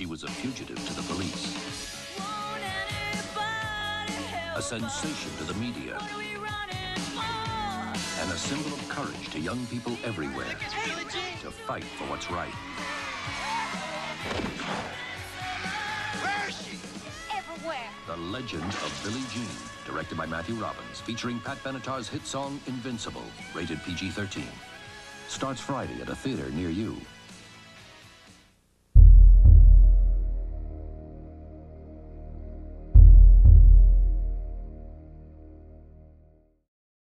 she was a fugitive to the police. A sensation to the media. And a symbol of courage to young people everywhere to fight for what's right. Where is she? Everywhere. The Legend of Billie Jean, directed by Matthew Robbins, featuring Pat Benatar's hit song Invincible, rated PG-13. Starts Friday at a theater near you.